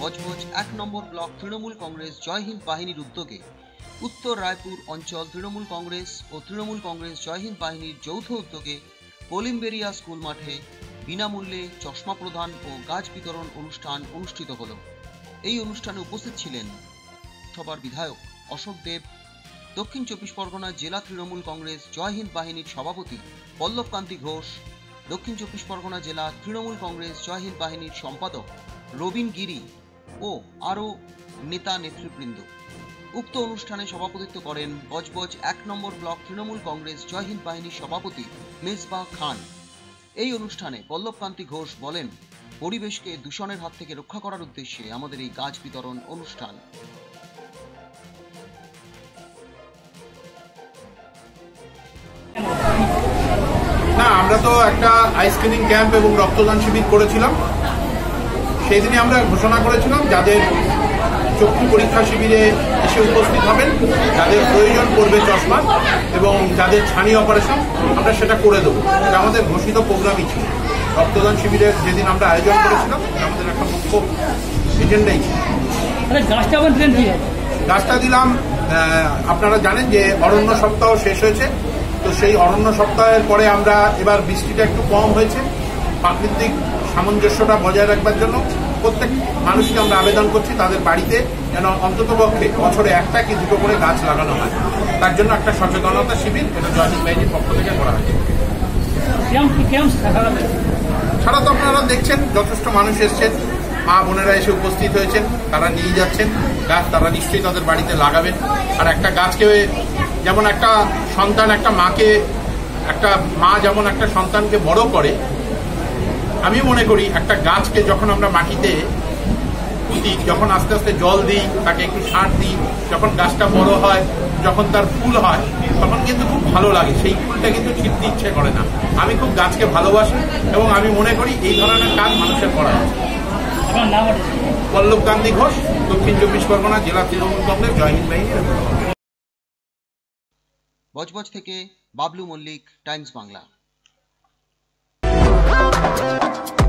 নম্বর block Trinamool Congress Jai Hind বাহিনীর উদ্যোগে উত্তর রায়পুর অঞ্চল তৃণমূল কংগ্রেস ও তৃণমূল কংগ্রেস জয় হিন্দ বাহিনীর যৌথ উদ্যোগে কলিম্বেরিয়া স্কুল মাঠে বিনামূল্যে চশমা প্রদান ও গাছ বিতরণ অনুষ্ঠান অনুষ্ঠিত হলো। এই অনুষ্ঠানে উপস্থিত ছিলেন সভার বিধায়ক অশোক দেব, দক্ষিণ চব্বিশ পরগনা জেলা তৃণমূল কংগ্রেস জয় হিন্দ বাহিনীর সভাপতি পল্লবকান্তি ঘোষ, দক্ষিণ চব্বিশ পরগনা জেলা তৃণমূল কংগ্রেস জয় হিন্দ বাহিনীর সম্পাদক রবিন গিরি ও আরও নেতা নেতৃবৃন্দ। উক্ত অনুষ্ঠানে সভাপতিত্ব করেন বজবজ এক নম্বর ব্লক তৃণমূল কংগ্রেস জয় হিন্দ বাহিনীর সভাপতি মেজবা খান। এই অনুষ্ঠানে পল্লবকান্তি ঘোষ বলেন, পরিবেশকে দূষণের হাত থেকে রক্ষা করার উদ্দেশ্যে আমাদের এই গাছ বিতরণ অনুষ্ঠান। না, আমরা তো একটা আইসক্রিনিং ক্যাম্প এবং রক্তদান শিবির করেছিলাম। সেই দিনে আমরা ঘোষণা করেছিলাম যাদের চক্ষু পরীক্ষা শিবিরে এসে উপস্থিত হবেন যাদের প্রয়োজন পড়বে চশমা এবং যাদের ছানি অপারেশন আমরা সেটা করে দেবো। এটা আমাদের ঘোষিত প্রোগ্রামই ছিল। রক্তদান শিবিরের যেদিন আমরা আয়োজন করেছিলাম আমাদের একটা মুখ্য এজেন্ডাই ছিল। গাছটা দিলাম আপনারা জানেন যে অরণ্য সপ্তাহ শেষ হয়েছে তো সেই অরণ্য সপ্তাহের পরে আমরা এবার বৃষ্টিটা একটু কম হয়েছে। প্রাকৃতিক সামঞ্জস্যটা বজায় রাখবার জন্য প্রত্যেক মানুষকে আমরা আবেদন করছি তাদের বাড়িতে যেন অন্তত পক্ষে বছরে একটা কি দুটো করে গাছ লাগানো হয়। তার জন্য একটা সচেতনতা শিবির এটা জয়নিং বাহিনীর পক্ষ থেকে করা হয়েছে? সারা তো আপনারা দেখছেন যথেষ্ট মানুষ এসছেন। মা বোনেরা এসে উপস্থিত হয়েছেন তারা নিয়ে যাচ্ছেন। গাছ তারা নিশ্চয়ই তাদের বাড়িতে লাগাবেন। আর একটা গাছকে যেমন একটা সন্তান একটা মাকে একটা মা যেমন একটা সন্তানকে বড় করে আমি মনে করি একটা গাছকে যখন আমরা মাটিতে পুঁতি যখন আস্তে আস্তে জল দিই তাকে একটু সার দিই যখন গাছটা বড় হয় যখন তার ফুল হয় তখন কিন্তু খুব ভালো লাগে। সেই ফুলটা কিন্তু ছিটতে ইচ্ছে করে না। আমি খুব গাছকে ভালোবাসি এবং আমি মনে করি এই ধরনের কাজ মানুষের করা পল্লব গান্ধী ঘোষ দক্ষিণ চব্বিশ পরগনা জেলা তৃণমূল কংগ্রেস জয় হিন্দ বাহিনীর বজবজ থেকে বাবলু মল্লিক টাইমস বাংলা। Bye.